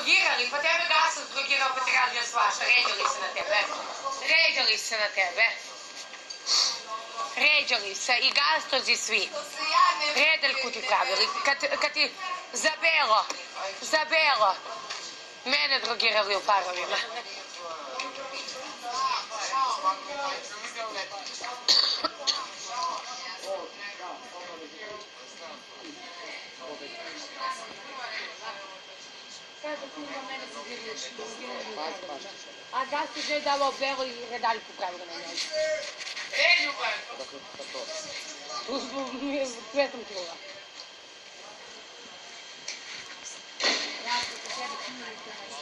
drogirali, pa tebe gasom drogirao, pa ti radio svašta. Ređali se na tebe. Ređali se na tebe. Ređali se i gastozi svi. Redeljku ti pravili. Kad, kad ti za belo, za belo, mene drogirali u parovima. Kaže, de cumpra mene se dirige. A da se je dalo veru i redali ku pravu na njega. E, ljubav! Tu zbog nije, sve sam čula. Ja se se tebi kumili te na